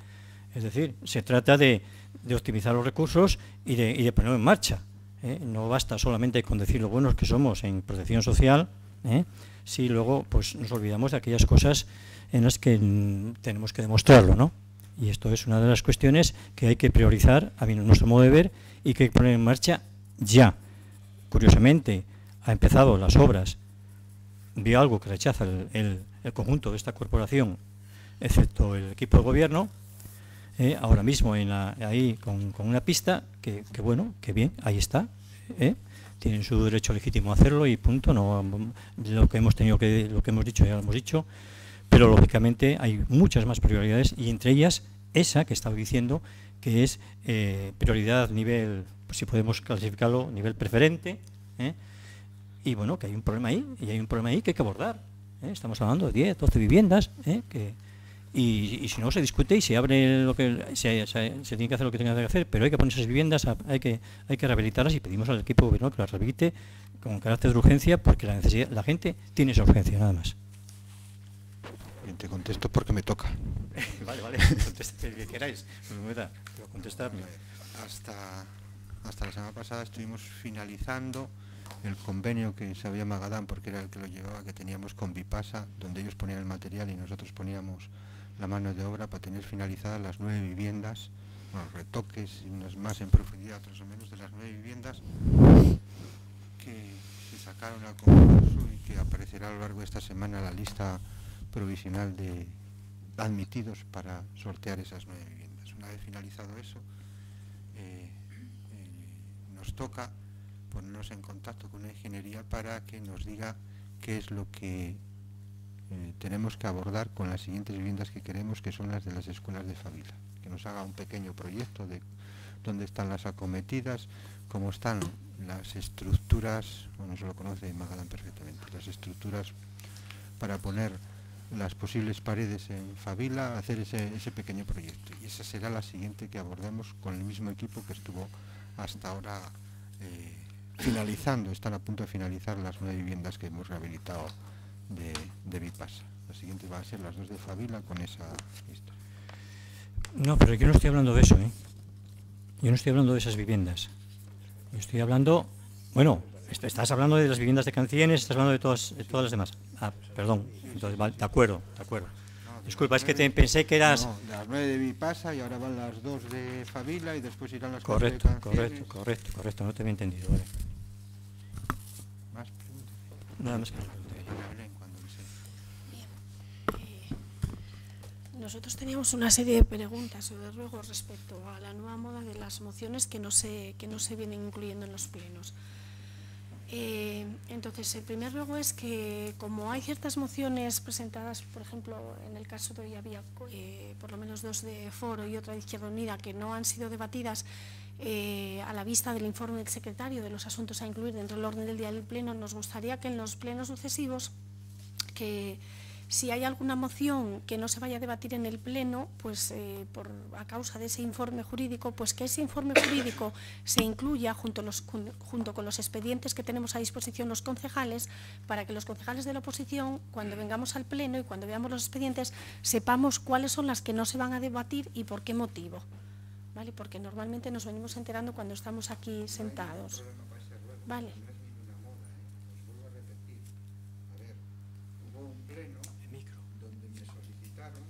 Es decir, se trata de, de optimizar los recursos y de, y de ponerlo en marcha. ¿eh? No basta solamente con decir lo buenos que somos en protección social, ¿eh? si luego pues nos olvidamos de aquellas cosas en las que mm, tenemos que demostrarlo, ¿no? Y esto es una de las cuestiones que hay que priorizar, a nuestro modo de ver, y que hay que poner en marcha ya. Curiosamente, ha empezado las obras, vio algo que rechaza el- el conjunto de esta corporación, excepto el equipo de gobierno, eh, ahora mismo ahí con, una pista que, que bueno, que bien, ahí está. eh, Tienen su derecho legítimo a hacerlo y punto. No, lo que hemos tenido que, lo que hemos dicho ya lo hemos dicho, pero lógicamente hay muchas más prioridades y entre ellas esa que estaba diciendo que es eh, prioridad nivel, pues si podemos clasificarlo, nivel preferente. ¿eh? Y bueno, que hay un problema ahí, y hay un problema ahí que hay que abordar. ¿Eh? Estamos hablando de 10, 12 viviendas, ¿eh? que, y, y si no se discute y se abre lo que se, se- se tiene que hacer lo que tenga que hacer, pero hay que poner esas viviendas, hay que hay que rehabilitarlas y pedimos al equipo gobierno que las rehabilite con carácter de urgencia porque la necesidad, la gente tiene esa urgencia nada más. Bien, te contesto porque me toca. vale, vale, contesta el que queráis, pero contestarme. Hasta, hasta la semana pasada estuvimos finalizando el convenio que sabía Magadán, porque era el que lo llevaba, que teníamos con Vipasa, donde ellos ponían el material y nosotros poníamos la mano de obra para tener finalizadas las nueve viviendas, bueno, retoques, y unas más en profundidad, otros o menos, de las nueve viviendas que se sacaron a concurso y que aparecerá a lo largo de esta semana la lista provisional de admitidos para sortear esas nueve viviendas. Una vez finalizado eso, eh, eh, nos toca ponernos en contacto con la ingeniería para que nos diga qué es lo que eh, tenemos que abordar con las siguientes viviendas que queremos, que son las de las escuelas de familia. Que nos haga un pequeño proyecto de dónde están las acometidas, cómo están las estructuras, bueno, se lo conoce Magadán perfectamente, las estructuras para poner las posibles paredes en Favila, hacer ese, ese pequeño proyecto. Y esa será la siguiente que abordemos con el mismo equipo que estuvo hasta ahora eh, finalizando, están a punto de finalizar las nueve viviendas que hemos rehabilitado de, de Vipasa. La siguiente va a ser las dos de Favila con esa historia. No, pero yo no estoy hablando de eso, ¿eh? Yo no estoy hablando de esas viviendas. Yo estoy hablando, bueno, est- estás hablando de las viviendas de Cancienes, estás hablando de todas, de todas las demás. Ah, perdón, entonces, de acuerdo, de acuerdo. Disculpa, es que te, pensé que eras... No, las nueve de Vipasa y ahora van las dos de Favila y después irán las cuatro Correcto, de correcto, correcto, correcto, no te había entendido, vale. Más preguntas. Nada más que... Desee. Nosotros teníamos una serie de preguntas o de ruegos respecto a la nueva moda de las mociones que no se, que no se vienen incluyendo en los plenos. Eh, entonces, el primer ruego es que, como hay ciertas mociones presentadas, por ejemplo, en el caso de hoy había eh, por lo menos dos de Foro y otra de Izquierda Unida que no han sido debatidas eh, a la vista del informe del secretario de los asuntos a incluir dentro del orden del día del Pleno, nos gustaría que en los plenos sucesivos que si hay alguna moción que no se vaya a debatir en el pleno, pues eh, por, a causa de ese informe jurídico, pues que ese informe jurídico se incluya junto, los- junto con los expedientes que tenemos a disposición los concejales, para que los concejales de la oposición, cuando vengamos al pleno y cuando veamos los expedientes, sepamos cuáles son las que no se van a debatir y por qué motivo. ¿Vale? Porque normalmente nos venimos enterando cuando estamos aquí sentados. Vale. vuelvo a repetir. A ver, hubo un pleno donde me solicitaron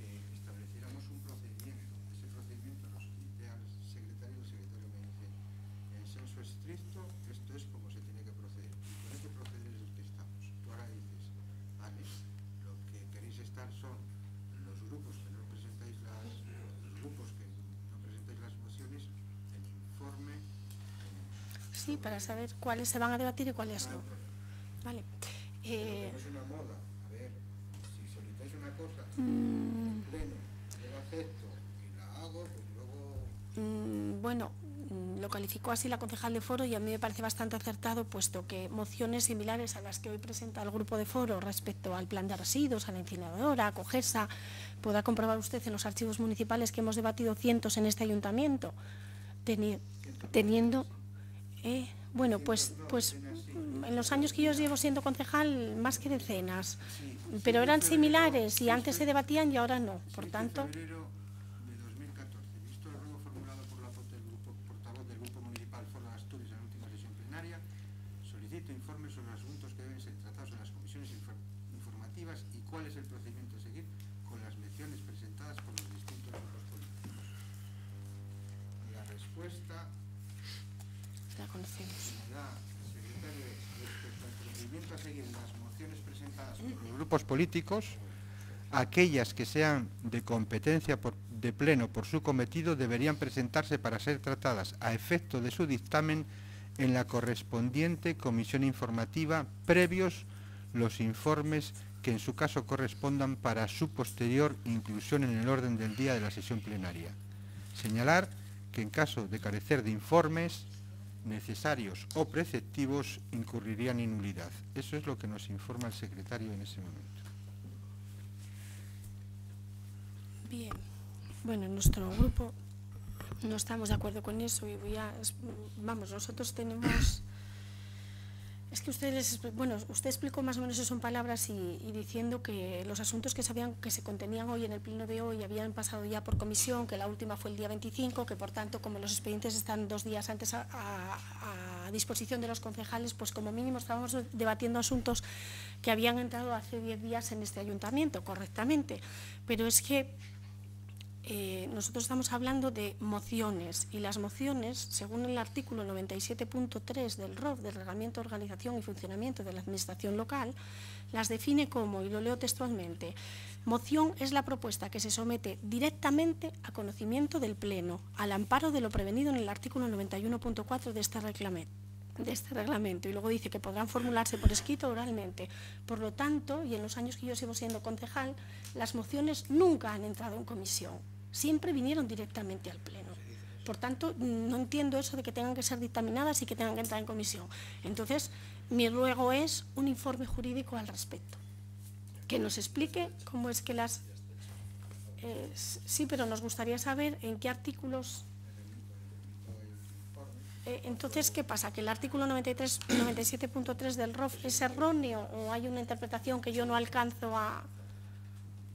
que estableciéramos un procedimiento. Ese procedimiento lo solicité al secretario y el secretario me dice, en estricto, esto es como se tiene que proceder. Y con este proceder es el que estamos. Tú ahora dices, vale, lo que queréis estar son los grupos que no presentáis las, los grupos que no presentáis las mociones, el informe Sí, para saber cuáles se van a debatir y cuáles no. Vale. Eh, No es una moda. A ver, si solicitáis una cosa, mm, pleno, yo la acepto y la hago, pues luego... mm, bueno, mm, lo calificó así la concejal de foro y a mí me parece bastante acertado, puesto que mociones similares a las que hoy presenta el grupo de foro respecto al plan de residuos, a la incineradora, a Cogesa, podrá comprobar usted en los archivos municipales que hemos debatido cientos en este ayuntamiento, teni- teniendo... eh, bueno, pues, pues en los años que yo llevo siendo concejal, más que decenas, pero eran similares y antes se debatían y ahora no. Por 6 de tanto, febrero de 2014, visto el ruego formulado por la por- del grupo, portavoz del Grupo Municipal Foro de Asturias en la última sesión plenaria, solicito informes sobre los asuntos que deben ser tratados en las comisiones infor- informativas y cuál es el procedimiento a seguir con las menciones presentadas por los distintos grupos políticos. La respuesta la conocemos. me da el secretario es, respecto al procedimiento a seguir en las mociones presentadas por los grupos aquellas que sean de competencia de pleno por su cometido deberían presentarse para ser tratadas a efecto de su dictamen en la correspondiente comisión informativa previos los informes que en su caso correspondan para su posterior inclusión en el orden del día de la sesión plenaria. Señalar que en caso de carecer de informes necesarios o preceptivos incurrirían en nulidad. Eso es lo que nos informa el secretario en ese momento. Bien, bueno, en nuestro grupo no estamos de acuerdo con eso y voy a, vamos, nosotros tenemos, es que ustedes, bueno, usted explicó más o menos eso en palabras y, diciendo que los asuntos que se, habían, que se contenían hoy en el pleno de hoy habían pasado ya por comisión, que la última fue el día 25, que por tanto, como los expedientes están dos días antes a, a- a disposición de los concejales, pues como mínimo estábamos debatiendo asuntos que habían entrado hace 10 días en este ayuntamiento, correctamente. Pero es que eh, nosotros estamos hablando de mociones y las mociones, según el artículo 97.3 del ROF, del Reglamento de Organización y Funcionamiento de la Administración Local, las define como, y lo leo textualmente, moción es la propuesta que se somete directamente a conocimiento del Pleno, al amparo de lo prevenido en el artículo 91.4 de este reglamento de este reglamento y luego dice que podrán formularse por escrito oralmente. Por lo tanto, y en los años que yo sigo siendo concejal, las mociones nunca han entrado en comisión siempre vinieron directamente al Pleno. Por tanto, no entiendo eso de que tengan que ser dictaminadas y que tengan que entrar en comisión. Entonces, mi ruego es un informe jurídico al respecto, que nos explique cómo es que las... Eh, sí, pero nos gustaría saber en qué artículos... Eh, entonces, ¿qué pasa? ¿Que el artículo 97.3 del ROF es erróneo o hay una interpretación que yo no alcanzo a,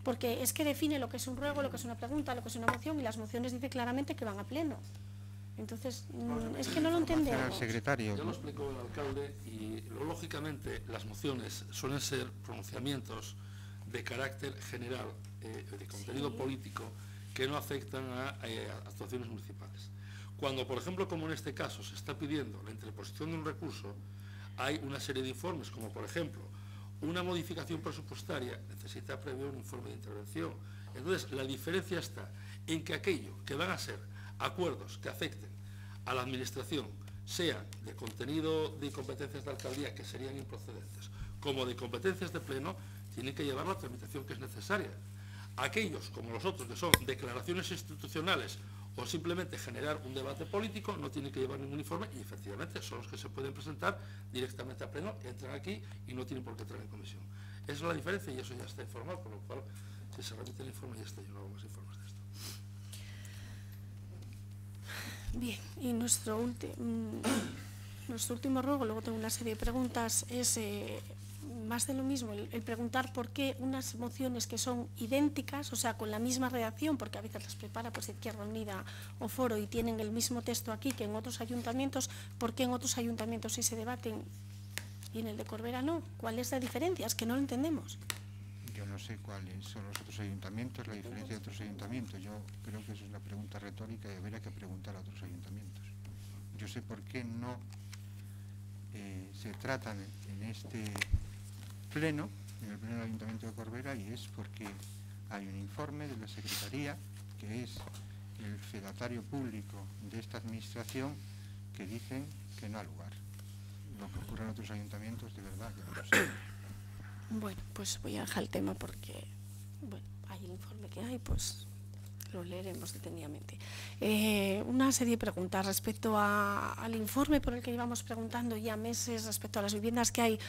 porque es que define lo que es un ruego, lo que es una pregunta, lo que es una moción, y las mociones dice claramente que van a pleno. Entonces, mm, es que no lo entendemos. secretario. Ya lo explicó el alcalde y lógicamente las mociones suelen ser pronunciamientos de carácter general, eh, de contenido político, que no afectan eh, a, actuaciones municipales. Cuando, por ejemplo, como en este caso, se está pidiendo la interposición de un recurso, hay una serie de informes, como por ejemplo una modificación presupuestaria necesita previo un informe de intervención. Entonces, la diferencia está en que aquello que van a ser acuerdos que afecten a la Administración, sea de contenido de competencias de alcaldía que serían improcedentes, como de competencias de pleno, tienen que llevar la tramitación que es necesaria. Aquellos, como los otros, que son declaraciones institucionales o simplemente generar un debate político, no tienen que llevar ningún informe y efectivamente son los que se pueden presentar directamente a pleno, entran aquí y no tienen por qué entrar en comisión. Esa es la diferencia y eso ya está informado, por lo cual si se remite el informe ya está, yo no hago más informes de esto. Bien, y nuestro, mm, nuestro último ruego, luego tengo una serie de preguntas, es eh, más de lo mismo, el, preguntar por qué unas mociones que son idénticas, o sea, con la misma redacción, porque a veces las prepara pues Izquierda Unida o Foro y tienen el mismo texto aquí que en otros ayuntamientos, ¿por qué en otros ayuntamientos sí se debaten y en el de Corbera no? ¿Cuál es la diferencia? Es que no lo entendemos. Yo no sé cuáles son los otros ayuntamientos, la diferencia de otros ayuntamientos. Yo creo que eso es una pregunta retórica y habría que preguntar a otros ayuntamientos. Yo sé por qué no eh, se tratan en este pleno, en el pleno del Ayuntamiento de Corbera, y es porque hay un informe de la Secretaría, que es el fedatario público de esta administración, que dicen que no ha lugar. Lo que ocurre en otros ayuntamientos, de verdad, que no lo sé. Bueno, pues voy a dejar el tema porque, bueno, hay el informe que hay, pues lo leeremos detenidamente. Eh, una serie de preguntas respecto al informe por el que llevamos preguntando ya meses respecto a las viviendas que hay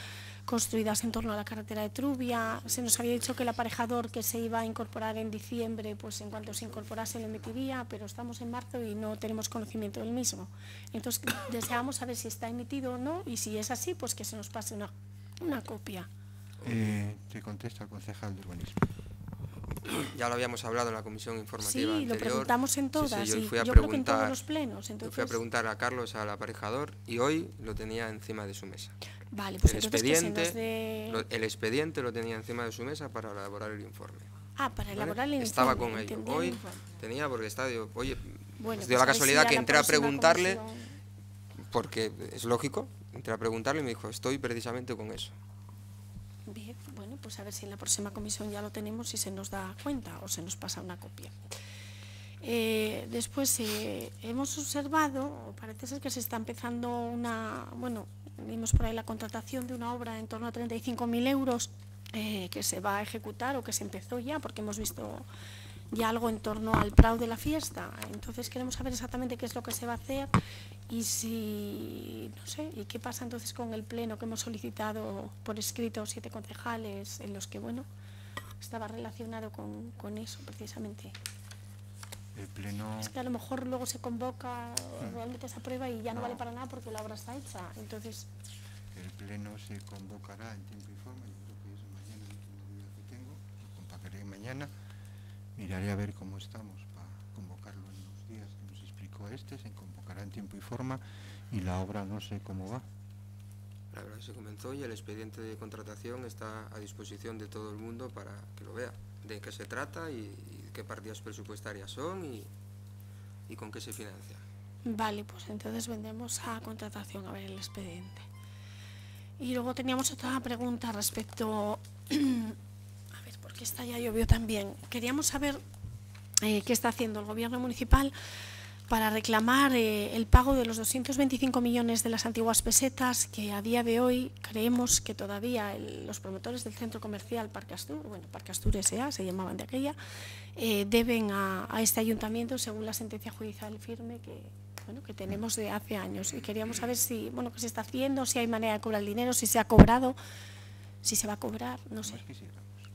construidas en torno a la carretera de Trubia. Se nos había dicho que el aparejador que se iba a incorporar en diciembre, pues en cuanto se incorporase lo emitiría, pero estamos en marzo y no tenemos conocimiento del mismo. Entonces deseamos saber si está emitido o no y si es así, pues que se nos pase una, una copia. Eh, te contesta el concejal de urbanismo ya lo habíamos hablado en la comisión informativa sí, lo preguntamos en todas, yo, fui a yo preguntar, creo que en todos los plenos. Entonces... fui a preguntar a Carlos, al aparejador, y hoy lo tenía encima de su mesa. Vale, pues el expediente, lo, el expediente lo tenía encima de su mesa para elaborar el informe. Ah, para elaborar el informe. Estaba con ello. Hoy tenía, porque está, digo, oye, bueno, dio pues la casualidad que entré a preguntarle, porque es lógico, entré a preguntarle y me dijo, estoy precisamente con eso. Pues a ver si en la próxima comisión ya lo tenemos y se nos da cuenta o se nos pasa una copia. Eh, después eh, hemos observado, parece ser que se está empezando una, bueno, vimos por ahí la contratación de una obra en torno a 35.000 euros eh, que se va a ejecutar o que se empezó ya, porque hemos visto ya algo en torno al PRAU de la fiesta. Entonces queremos saber exactamente qué es lo que se va a hacer y si, no sé, y qué pasa entonces con el pleno que hemos solicitado por escrito siete concejales en los que, bueno, estaba relacionado con, con eso precisamente. El pleno... Es que a lo mejor luego se convoca mm. realmente esa prueba y ya no, vale para nada porque la obra está hecha. Entonces... El pleno se convocará en tiempo y forma, yo creo que es mañana, el último que tengo, lo convocaré mañana Miraré a ver cómo estamos para convocarlo en los días que nos explicó este, convocará en tiempo y forma y la obra no sé cómo va. La verdad se comenzó y el expediente de contratación está a disposición de todo el mundo para que lo vea, de qué se trata y, qué partidas presupuestarias son y, y con qué se financia. Vale, pues entonces vendremos a contratación a ver el expediente. Y luego teníamos otra pregunta respecto... a ver, porque esta ya llovió también. Queríamos saber eh, qué está haciendo el gobierno municipal para reclamar eh, el pago de los 225 millones de las antiguas pesetas que a día de hoy creemos que todavía los promotores del centro comercial Parque Astur, bueno, Parque Astur S.A. se llamaban de aquella, eh, deben a, a, este ayuntamiento según la sentencia judicial firme que, bueno, que tenemos de hace años. Y queríamos saber si, bueno, qué se está haciendo, si hay manera de cobrar el dinero, si se ha cobrado, si se va a cobrar, no sé.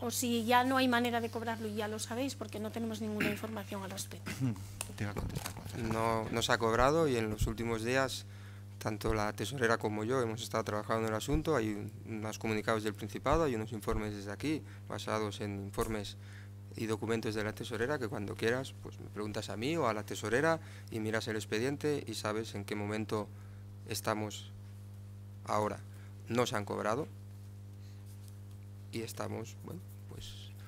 O si ya no hay manera de cobrarlo y ya lo sabéis porque no tenemos ninguna información al respecto. No, no se ha cobrado y en los últimos días tanto la tesorera como yo hemos estado trabajando en el asunto. Hay unos comunicados del Principado, hay unos informes desde aquí basados en informes y documentos de la tesorera que cuando quieras pues me preguntas a mí o a la tesorera y miras el expediente y sabes en qué momento estamos ahora. No se han cobrado y estamos, bueno,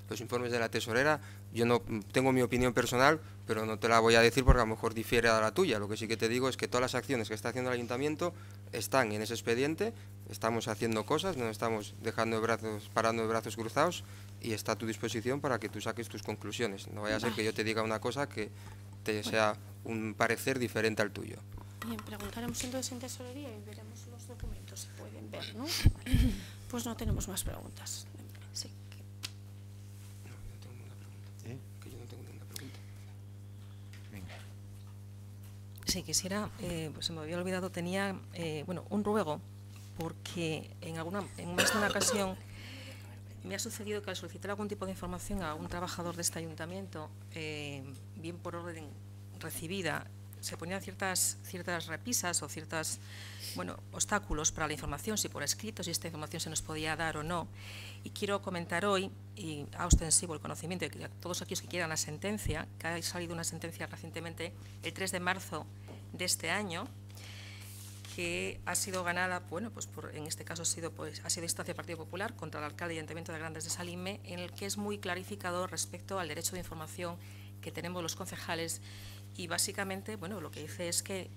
los informes de la tesorera, yo no tengo mi opinión personal, pero no te la voy a decir porque a lo mejor difiere a la tuya. Lo que sí que te digo es que todas las acciones que está haciendo el ayuntamiento están en ese expediente, estamos haciendo cosas, no estamos dejando de brazos, parando de brazos cruzados y está a tu disposición para que tú saques tus conclusiones. No vaya a ser que yo te diga una cosa que te sea un parecer diferente al tuyo. Bien, preguntaremos entonces en tesorería y veremos los documentos, si pueden ver, ¿no? Pues no tenemos más preguntas. Sí. No, yo no tengo ninguna pregunta. ¿Eh? Que yo no tengo ninguna pregunta. Venga. Sí, quisiera, eh, pues se me había olvidado, tenía eh, bueno, un ruego, porque en, alguna, en más de una ocasión me ha sucedido que al solicitar algún tipo de información a un trabajador de este ayuntamiento, eh, bien por orden recibida, se ponían ciertas, ciertas repisas o ciertos bueno, obstáculos para la información, si por escrito, si esta información se nos podía dar o no. Y quiero comentar hoy, y a ostensivo el conocimiento de que todos aquellos que quieran la sentencia, que ha salido una sentencia recientemente, el 3 de marzo de este año, que ha sido ganada, bueno, pues por, en este caso ha sido, pues, ha sido instancia del Partido Popular contra el alcalde y Ayuntamiento de Grandes de Salime, en el que es muy clarificador respecto al derecho de información que tenemos los concejales y básicamente, bueno, lo que dice es que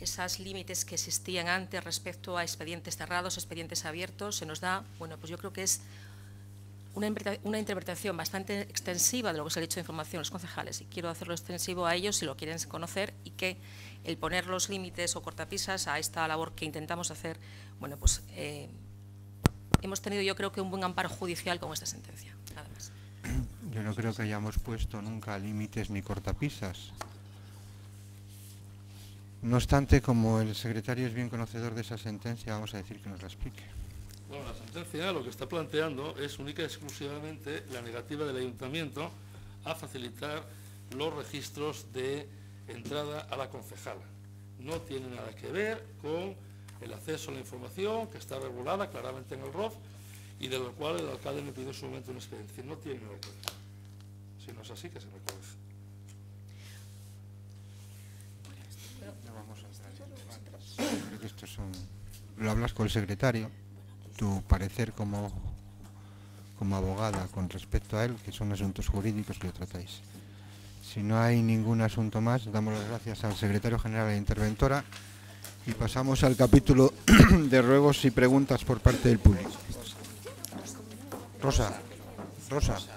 esos límites que existían antes respecto a expedientes cerrados, expedientes abiertos, se nos da, bueno, pues yo creo que es una, interpretación bastante extensiva de lo que es el derecho de información a los concejales y quiero hacerlo extensivo a ellos si lo quieren conocer y que el poner los límites o cortapisas a esta labor que intentamos hacer, bueno, pues eh, hemos tenido yo creo que un buen amparo judicial con esta sentencia, nada más. Yo no creo que hayamos puesto nunca límites ni cortapisas. No obstante, como el secretario es bien conocedor de esa sentencia, vamos a decir que nos la explique. Bueno, la sentencia lo que está planteando es única y exclusivamente la negativa del ayuntamiento a facilitar los registros de entrada a la concejala. No tiene nada que ver con el acceso a la información que está regulada claramente en el ROF y de lo cual el alcalde me pidió en su momento una experiencia. No tiene nada que ver. Si no es así, que se me corrige. No vamos a entrar en que estos son... Lo hablas con el secretario, tu parecer como, como abogada con respecto a él, que son asuntos jurídicos que tratáis. Si no hay ningún asunto más, damos las gracias al secretario general e interventora y pasamos al capítulo de ruegos y preguntas por parte del público. Rosa, Rosa.